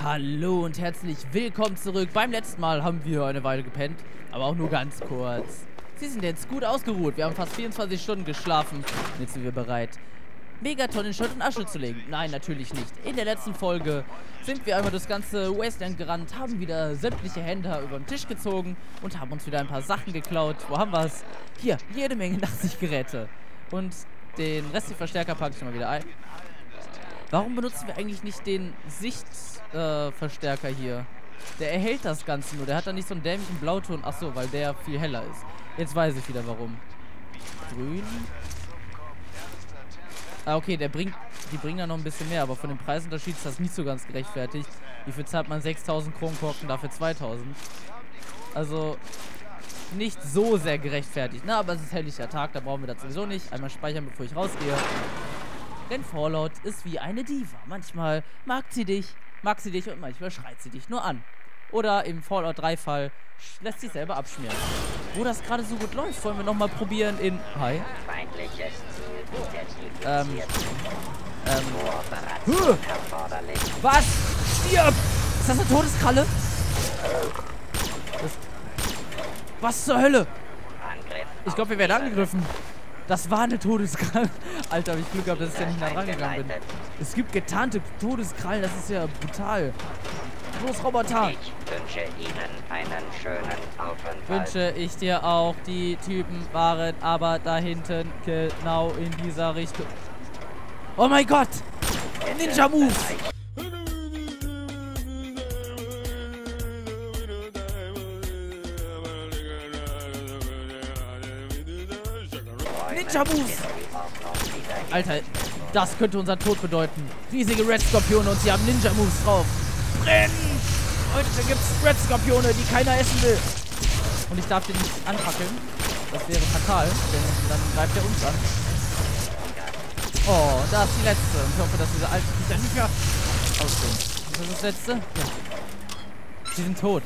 Hallo und herzlich willkommen zurück. Beim letzten Mal haben wir eine Weile gepennt, aber auch nur ganz kurz. Sie sind jetzt gut ausgeruht. Wir haben fast 24 Stunden geschlafen. Jetzt sind wir bereit, Megaton in Schutt und Asche zu legen. Nein, natürlich nicht. In der letzten Folge sind wir einmal das ganze Wasteland gerannt, haben wieder sämtliche Händler über den Tisch gezogen und haben uns wieder ein paar Sachen geklaut. Wo haben wir es? Hier, jede Menge Nachtsichtgeräte. Und den Rest Verstärker packe ich mal wieder ein. Warum benutzen wir eigentlich nicht den Sichtverstärker äh, hier? Der erhält das Ganze nur. Der hat dann nicht so einen dämlichen Blauton. Achso, weil der viel heller ist. Jetzt weiß ich wieder warum. Grün. Ah, okay, der bringt, die bringen da noch ein bisschen mehr, aber von dem Preisunterschied ist das nicht so ganz gerechtfertigt. Wie viel zahlt man 6000 Kronkorken, dafür 2000? Also, nicht so sehr gerechtfertigt. Na, aber es ist helllicher Tag, da brauchen wir das sowieso nicht. Einmal speichern, bevor ich rausgehe. Denn Fallout ist wie eine Diva. Manchmal mag sie dich, mag sie dich und manchmal schreit sie dich nur an. Oder im Fallout 3 Fall lässt sich selber abschmieren. Wo das gerade so gut läuft, wollen wir nochmal probieren in... Hi. Ähm. Ähm. Huh. Was? Stirb! Ist das eine Todeskralle? Das Was zur Hölle? Ich glaube, wir werden angegriffen. Das war eine Todeskralle. Alter, hab ich Glück gehabt, dass ich ja nicht nah rangegangen bin. Es gibt getarnte Todeskrallen, das ist ja brutal. Los, Roboter! Ich wünsche Ihnen einen schönen Aufenthalt. Wünsche ich dir auch. Die Typen waren aber da hinten genau in dieser Richtung. Oh mein Gott! Ninja Moves! Ninja Moves! Alter, das könnte unser Tod bedeuten. Riesige Red Skorpione und sie haben Ninja Moves drauf. Brennen! Heute gibt's Red Skorpione, die keiner essen will. Und ich darf den nicht anfackeln. Das wäre fatal, denn dann greift er uns an. Oh, da ist die letzte. Ich hoffe, dass diese alten Viecher nicht mehr ausgehen. Ist das das letzte? Ja. Sie sind tot.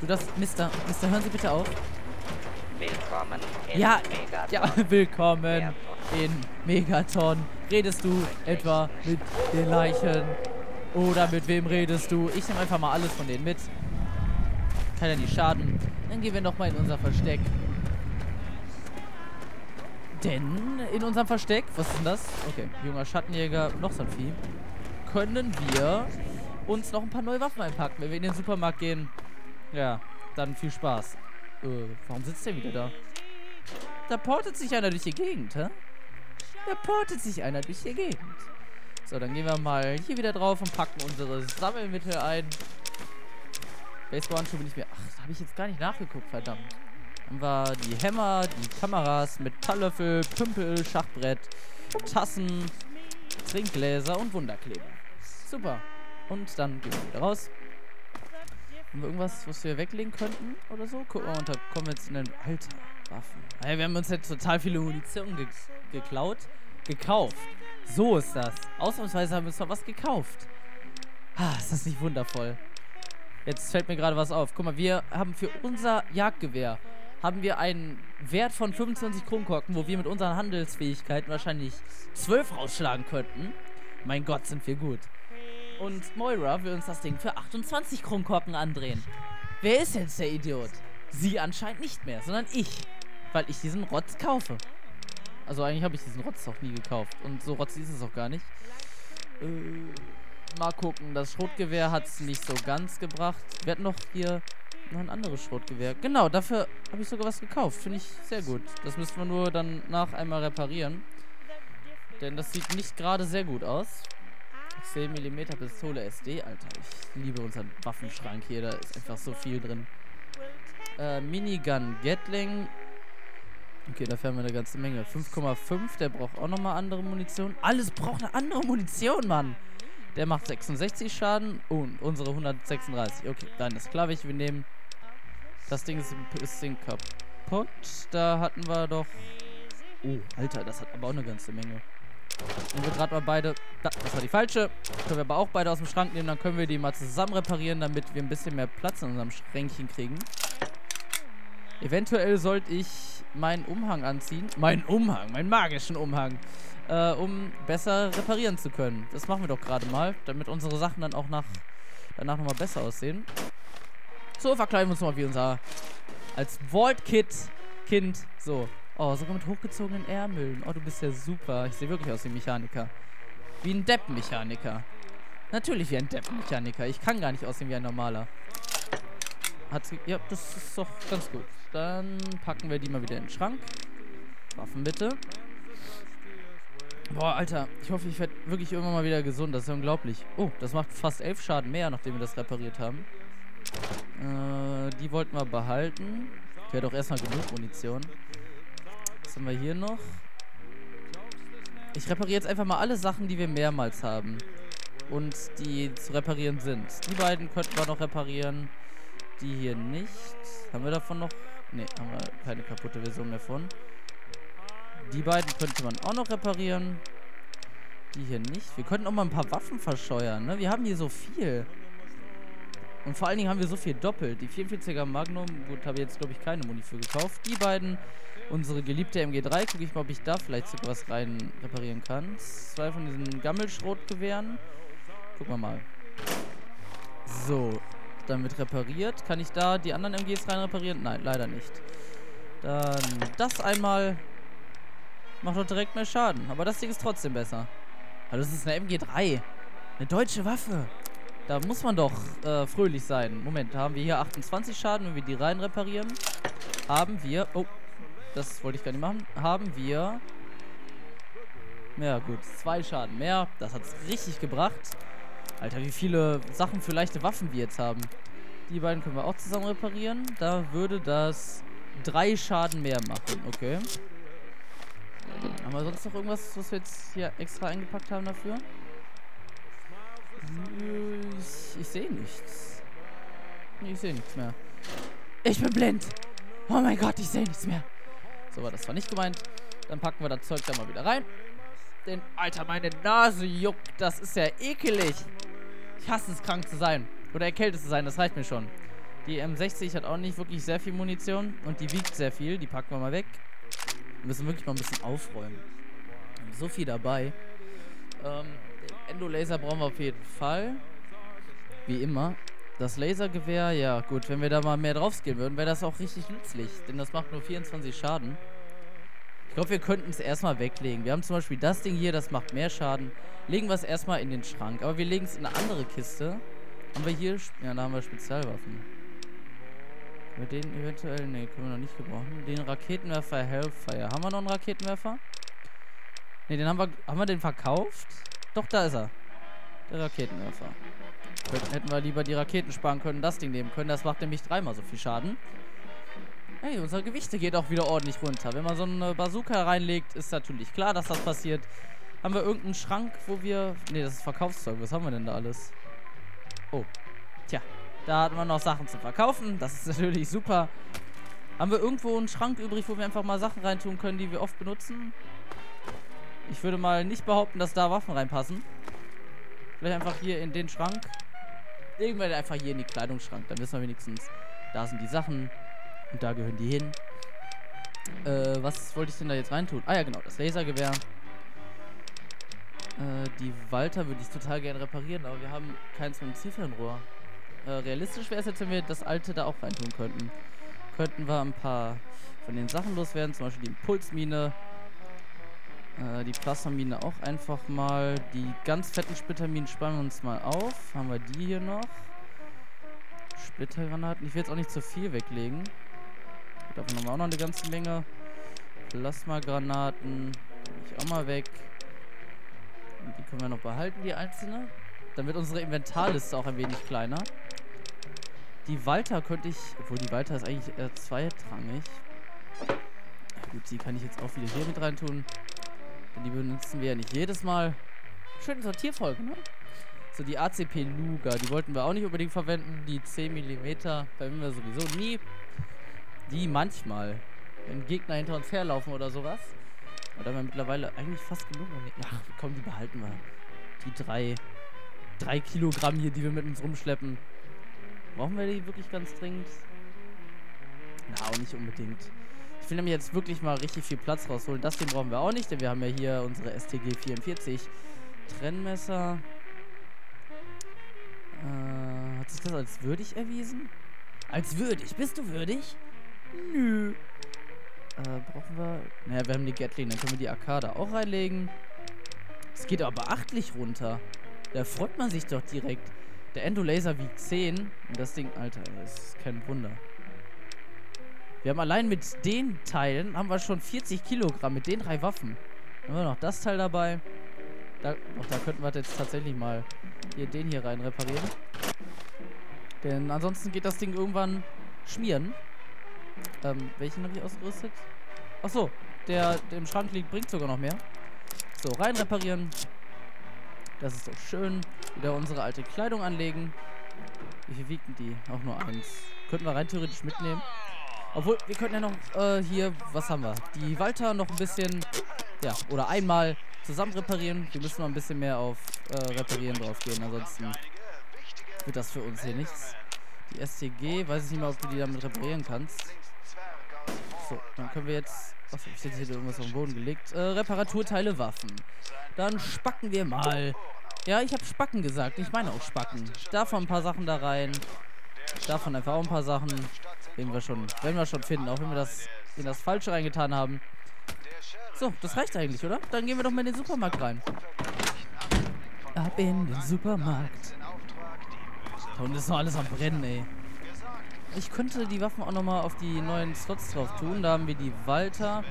Du das, Mister, Mister, hören Sie bitte auf. Willkommen in ja, Megaton. Ja, willkommen in Megaton. Redest du etwa mit den Leichen? Oder mit wem redest du? Ich nehme einfach mal alles von denen mit. Kann ja nicht schaden. Dann gehen wir nochmal in unser Versteck. Denn in unserem Versteck, was ist denn das? Okay, junger Schattenjäger, noch so ein Vieh. Können wir uns noch ein paar neue Waffen einpacken, wenn wir in den Supermarkt gehen. Ja, dann viel Spaß. Äh, warum sitzt der wieder da? Da portet sich einer durch die Gegend, hä? Da portet sich einer durch die Gegend. So, dann gehen wir mal hier wieder drauf und packen unsere Sammelmittel ein. Baseballhandschuhe bin ich mir... Ach, da habe ich jetzt gar nicht nachgeguckt, verdammt. Dann war die Hämmer, die Kameras, Metalllöffel, Pümpel, Schachbrett, Tassen, Trinkgläser und Wunderkleber. Super. Und dann gehen wir wieder raus. Haben wir irgendwas, was wir weglegen könnten oder so? Guck mal, und da kommen wir jetzt in den... Alter, Waffen. wir haben uns jetzt total viele Munition ge geklaut. Gekauft. So ist das. Ausnahmsweise haben wir uns mal was gekauft. Ah, ist das nicht wundervoll. Jetzt fällt mir gerade was auf. Guck mal, wir haben für unser Jagdgewehr haben wir einen Wert von 25 Kronkorken, wo wir mit unseren Handelsfähigkeiten wahrscheinlich 12 rausschlagen könnten. Mein Gott, sind wir gut. Und Moira will uns das Ding für 28 Kronkorken andrehen. Wer ist jetzt der Idiot? Sie anscheinend nicht mehr, sondern ich. Weil ich diesen Rotz kaufe. Also eigentlich habe ich diesen Rotz auch nie gekauft. Und so rotzig ist es auch gar nicht. Äh, mal gucken. Das Schrotgewehr hat es nicht so ganz gebracht. Wir hatten noch hier noch ein anderes Schrotgewehr. Genau, dafür habe ich sogar was gekauft. Finde ich sehr gut. Das müssten wir nur dann nach einmal reparieren. Denn das sieht nicht gerade sehr gut aus. 10 mm Pistole SD. Alter, ich liebe unseren Waffenschrank hier. Da ist einfach so viel drin. Äh, Minigun Gatling Okay, dafür haben wir eine ganze Menge. 5,5, der braucht auch nochmal andere Munition. Alles braucht eine andere Munition, Mann. Der macht 66 Schaden und unsere 136. Okay, dann ist klar, welche wir nehmen. Das Ding ist ein bisschen kaputt. Da hatten wir doch... Oh, Alter, das hat aber auch eine ganze Menge. Wenn wir gerade mal beide... Da, das war die falsche. Können wir aber auch beide aus dem Schrank nehmen. Dann können wir die mal zusammen reparieren, damit wir ein bisschen mehr Platz in unserem Schränkchen kriegen. Eventuell sollte ich meinen Umhang anziehen. Meinen Umhang, meinen magischen Umhang. Äh, um besser reparieren zu können. Das machen wir doch gerade mal, damit unsere Sachen dann auch nach danach nochmal besser aussehen. So, verkleiden wir uns mal wie unser als Vault-Kid Kind. So. Oh, sogar mit hochgezogenen Ärmeln. Oh, du bist ja super. Ich sehe wirklich aus wie ein Mechaniker. Wie ein Depp-Mechaniker. Natürlich wie ein Depp-Mechaniker. Ich kann gar nicht aussehen wie ein normaler. Hat's ja, das ist doch ganz gut. Dann packen wir die mal wieder in den Schrank. Waffen bitte. Boah, Alter. Ich hoffe, ich werde wirklich irgendwann mal wieder gesund. Das ist ja unglaublich. Oh, das macht fast elf Schaden mehr, nachdem wir das repariert haben. Äh, die wollten wir behalten. Ich werde auch erstmal genug Munition. Haben wir hier noch? Ich repariere jetzt einfach mal alle Sachen, die wir mehrmals haben. Und die zu reparieren sind. Die beiden könnten wir noch reparieren. Die hier nicht. Haben wir davon noch? Ne, haben wir keine kaputte Version davon. Die beiden könnte man auch noch reparieren. Die hier nicht. Wir könnten auch mal ein paar Waffen verscheuern, ne? Wir haben hier so viel. Und vor allen Dingen haben wir so viel doppelt. Die 44er Magnum, gut, habe ich jetzt, glaube ich, keine Muni für gekauft. Die beiden, unsere geliebte MG3, gucke ich mal, ob ich da vielleicht sogar was rein reparieren kann. Zwei von diesen Gammelschrotgewehren. Gucken wir mal. So, wird repariert. Kann ich da die anderen MGs rein reparieren? Nein, leider nicht. Dann das einmal. Macht doch direkt mehr Schaden. Aber das Ding ist trotzdem besser. Also das ist eine MG3. Eine deutsche Waffe. Da muss man doch äh, fröhlich sein. Moment, da haben wir hier 28 Schaden, wenn wir die rein reparieren. Haben wir... Oh, das wollte ich gar nicht machen. Haben wir... Ja gut, zwei Schaden mehr. Das hat es richtig gebracht. Alter, wie viele Sachen für leichte Waffen wir jetzt haben. Die beiden können wir auch zusammen reparieren. Da würde das drei Schaden mehr machen. Okay. Haben wir sonst noch irgendwas, was wir jetzt hier extra eingepackt haben dafür? Ich, ich sehe nichts. Ich sehe nichts mehr. Ich bin blind. Oh mein Gott, ich sehe nichts mehr. So das war nicht gemeint. Dann packen wir das Zeug da mal wieder rein. Denn, Alter, meine Nase juckt. Das ist ja ekelig. Ich hasse es, krank zu sein. Oder erkältet zu sein, das reicht mir schon. Die M60 hat auch nicht wirklich sehr viel Munition. Und die wiegt sehr viel. Die packen wir mal weg. Wir müssen wirklich mal ein bisschen aufräumen. So viel dabei. Ähm, Endolaser brauchen wir auf jeden Fall. Wie immer. Das Lasergewehr, ja gut, wenn wir da mal mehr drauf skillen würden, wäre das auch richtig nützlich. Denn das macht nur 24 Schaden. Ich glaube, wir könnten es erstmal weglegen. Wir haben zum Beispiel das Ding hier, das macht mehr Schaden. Legen wir es erstmal in den Schrank. Aber wir legen es in eine andere Kiste. Haben wir hier... Ja, da haben wir Spezialwaffen. Wir den eventuell... Ne, können wir noch nicht gebrauchen. Den Raketenwerfer Hellfire. Haben wir noch einen Raketenwerfer? Ne, den haben wir... Haben wir den verkauft? Doch, da ist er. Der Raketenwerfer. Hätten wir lieber die Raketen sparen können, das Ding nehmen können. Das macht nämlich dreimal so viel Schaden. Hey, unsere Gewichte geht auch wieder ordentlich runter. Wenn man so eine Bazooka reinlegt, ist natürlich klar, dass das passiert. Haben wir irgendeinen Schrank, wo wir... Ne, das ist Verkaufszeug. Was haben wir denn da alles? Oh. Tja. Da hatten wir noch Sachen zu verkaufen. Das ist natürlich super. Haben wir irgendwo einen Schrank übrig, wo wir einfach mal Sachen reintun können, die wir oft benutzen? Ich würde mal nicht behaupten, dass da Waffen reinpassen. Vielleicht einfach hier in den Schrank. Legen wir einfach hier in die Kleidungsschrank. Dann wissen wir wenigstens, da sind die Sachen. Und da gehören die hin. Äh, was wollte ich denn da jetzt reintun? Ah ja, genau, das Lasergewehr. Äh, die Walter würde ich total gerne reparieren, aber wir haben keins mit einem Zielfernrohr. Äh, realistisch wäre es jetzt, wenn wir das alte da auch reintun könnten. Könnten wir ein paar von den Sachen loswerden, zum Beispiel die Impulsmine. Äh, die Plasmamine auch einfach mal. Die ganz fetten Splitterminen spannen wir uns mal auf. Haben wir die hier noch. Splittergranaten. Ich will jetzt auch nicht zu viel weglegen. Davon haben wir auch noch eine ganze Menge. Plasmagranaten. Ich auch mal weg. Und die können wir noch behalten, die einzelne. Dann wird unsere Inventarliste auch ein wenig kleiner. Die Walter könnte ich... Obwohl, die Walter ist eigentlich eher zweitrangig. Gut, die kann ich jetzt auch wieder hier mit reintun. Denn die benutzen wir ja nicht jedes Mal. Schöne Sortierfolge, ne? So, die ACP Luga, die wollten wir auch nicht unbedingt verwenden. Die 10 mm verwenden wir sowieso nie. Die manchmal. Wenn Gegner hinter uns herlaufen oder sowas. Da haben wir mittlerweile eigentlich fast genug. Ach, komm, die behalten wir. Die drei, drei Kilogramm hier, die wir mit uns rumschleppen. Brauchen wir die wirklich ganz dringend? Na, auch nicht unbedingt. Ich will nämlich jetzt wirklich mal richtig viel Platz rausholen. Das Ding brauchen wir auch nicht, denn wir haben ja hier unsere STG 44 Trennmesser. Äh, Hat sich das als würdig erwiesen? Als würdig? Bist du würdig? Nö. Äh, brauchen wir... Naja, wir haben die Gatling, dann können wir die Arcade auch reinlegen. Es geht aber beachtlich runter. Da freut man sich doch direkt. Der Endolaser wiegt 10 und das Ding, Alter, ist kein Wunder. Wir haben allein mit den Teilen, haben wir schon 40 Kilogramm mit den drei Waffen. Dann haben wir noch das Teil dabei. Da, auch da könnten wir jetzt tatsächlich mal hier den hier rein reparieren. Denn ansonsten geht das Ding irgendwann schmieren. Ähm, welchen habe ich ausgerüstet? Achso, der, der im Schrank liegt, bringt sogar noch mehr. So, rein reparieren. Das ist doch schön. Wieder unsere alte Kleidung anlegen. Wie viel wiegen die? Auch nur eins. Könnten wir rein theoretisch mitnehmen. Obwohl, wir könnten ja noch äh, hier, was haben wir? Die Walter noch ein bisschen, ja, oder einmal zusammen reparieren. Wir müssen noch ein bisschen mehr auf äh, Reparieren drauf gehen. Ansonsten wird das für uns hier nichts. Die STG, weiß ich nicht mehr, ob du die damit reparieren kannst. So, dann können wir jetzt... Achso, ich hätte hier irgendwas auf den Boden gelegt. Äh, Reparaturteile Waffen. Dann spacken wir mal. Ja, ich habe Spacken gesagt. Ich meine auch Spacken. Davon ein paar Sachen da rein. Davon einfach auch ein paar Sachen. Werden wir schon, werden wir schon finden. Auch wenn wir das in das Falsche reingetan haben. So, das reicht eigentlich, oder? Dann gehen wir doch mal in den Supermarkt rein. Ab in den Supermarkt. Da unten ist noch alles am Brennen, ey. Ich könnte die Waffen auch nochmal auf die neuen Slots drauf tun. Da haben wir die Walter.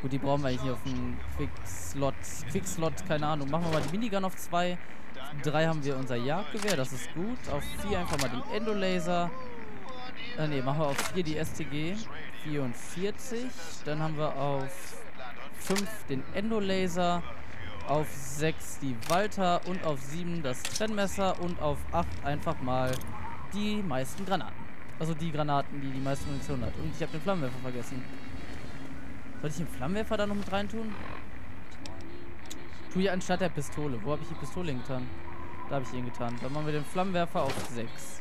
Gut, die brauchen wir eigentlich nicht auf dem Quick-Slot. Quick-Slot, keine Ahnung. Machen wir mal die Minigun auf 2. 3 haben wir unser Jagdgewehr, das ist gut. Auf 4 einfach mal den Endolaser. Äh, ne, machen wir auf 4 die STG. 44. Dann haben wir auf 5 den Endolaser. Auf 6 die Walter und auf 7 das Trennmesser und auf 8 einfach mal die meisten Granaten. Also die Granaten, die die meiste Munition hat. Und ich habe den Flammenwerfer vergessen. Soll ich den Flammenwerfer da noch mit rein tun? Tu hier anstatt der Pistole. Wo habe ich die Pistole hingetan? Da habe ich ihn getan. Dann machen wir den Flammenwerfer auf 6.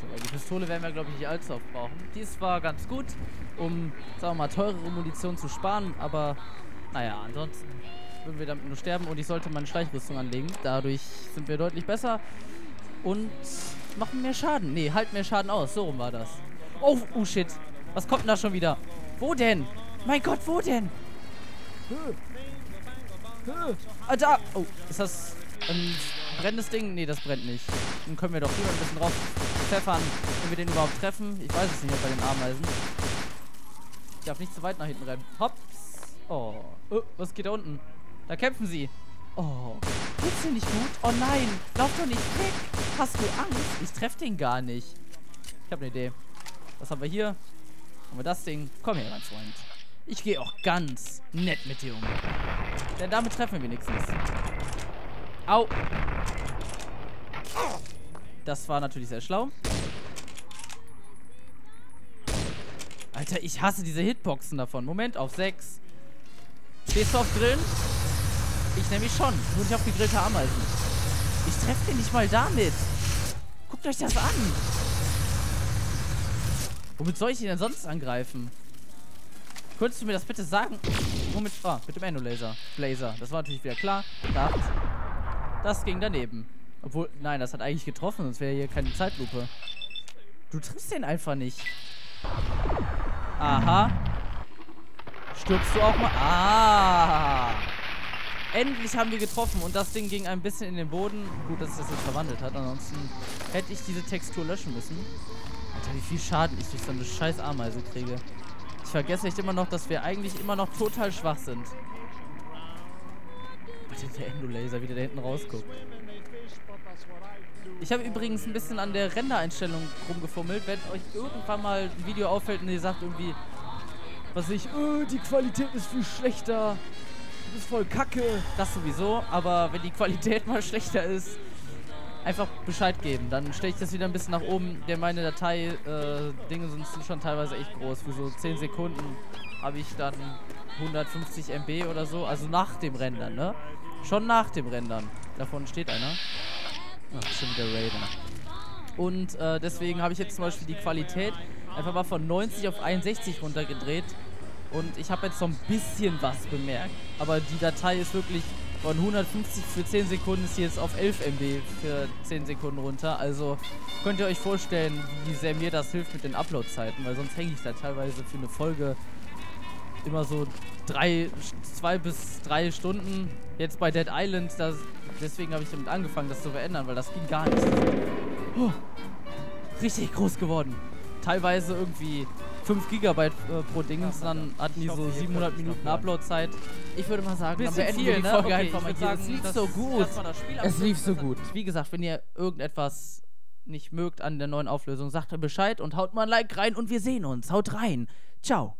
So, die Pistole werden wir, glaube ich, nicht allzu oft brauchen. Die ist zwar ganz gut, um, sagen wir mal, teurere Munition zu sparen, aber naja, ansonsten würden wir damit nur sterben und ich sollte meine Schleichrüstung anlegen. Dadurch sind wir deutlich besser und machen mehr Schaden. Nee, halt mehr Schaden aus. So rum war das. Oh, oh shit. Was kommt denn da schon wieder? Wo denn? Mein Gott, wo denn? Ah, da. Oh, ist das ein brennendes Ding? Nee, das brennt nicht. Dann können wir doch hier ein bisschen drauf pfeffern, wenn wir den überhaupt treffen. Ich weiß es nicht bei den Ameisen. Ich darf nicht zu weit nach hinten rennen. Hops. Oh. oh. Was geht da unten? Da kämpfen sie. Oh. Geht's dir nicht gut? Oh nein. Lauf doch nicht weg. Hast du Angst? Ich treffe den gar nicht. Ich habe eine Idee. Was haben wir hier? Haben wir das Ding? Komm her, mein Freund. Ich gehe auch ganz nett mit dir um. Denn damit treffen wir wenigstens. Au. Das war natürlich sehr schlau. Alter, ich hasse diese Hitboxen davon. Moment, auf 6. Stehst du auf Grillen? Ich nämlich schon. Nur nicht auf gegrillte Ameisen. Ich treffe den nicht mal damit. Guckt euch das an. Womit soll ich ihn denn sonst angreifen? Könntest du mir das bitte sagen? Womit? Ah, mit dem Endolaser. Blazer. Das war natürlich wieder klar. Gedacht. Das ging daneben. Obwohl, nein, das hat eigentlich getroffen, sonst wäre hier keine Zeitlupe. Du triffst den einfach nicht. Aha. Stirbst du auch mal? Ah. Endlich haben wir getroffen und das Ding ging ein bisschen in den Boden. Gut, dass es das jetzt verwandelt hat. Ansonsten hätte ich diese Textur löschen müssen. Alter, wie viel Schaden ich durch so eine scheiß Ameise kriege. Ich vergesse echt immer noch, dass wir eigentlich immer noch total schwach sind. Alter, der Endolaser, wie der da hinten rausguckt. Ich habe übrigens ein bisschen an der Rendereinstellung rumgefummelt. Wenn euch irgendwann mal ein Video auffällt und ihr sagt irgendwie, was ich, oh, die Qualität ist viel schlechter du bist voll kacke. Das sowieso, aber wenn die Qualität mal schlechter ist, einfach Bescheid geben. Dann stelle ich das wieder ein bisschen nach oben, denn meine Datei-Dinge äh, sind schon teilweise echt groß. Für so 10 Sekunden habe ich dann 150 MB oder so. Also nach dem Rendern, ne? Schon nach dem Rendern. Davon steht einer. Ach, schon wieder Raven. Und äh, deswegen habe ich jetzt zum Beispiel die Qualität einfach mal von 90 auf 61 runtergedreht. Und ich habe jetzt so ein bisschen was bemerkt. Aber die Datei ist wirklich Von 150 für 10 Sekunden ist jetzt auf 11 MB für 10 Sekunden runter. Also könnt ihr euch vorstellen, wie sehr mir das hilft mit den Upload-Zeiten, weil sonst hänge ich da teilweise für eine Folge immer so drei, zwei bis drei Stunden. Jetzt bei Dead Island, das, deswegen habe ich damit angefangen, das zu verändern, weil das ging gar nicht. Oh, richtig groß geworden. Teilweise irgendwie 5 Gigabyte äh, pro Ding, ja, dann hatten die so 700 Minuten Uploadzeit. Ich würde mal sagen, dann beenden wir die ne? Folge okay, einfach mal hier. es lief so gut. Es lief so gut. Wie gesagt, wenn ihr irgendetwas nicht mögt an der neuen Auflösung, sagt mir Bescheid und haut mal ein Like rein und wir sehen uns. Haut rein. Ciao.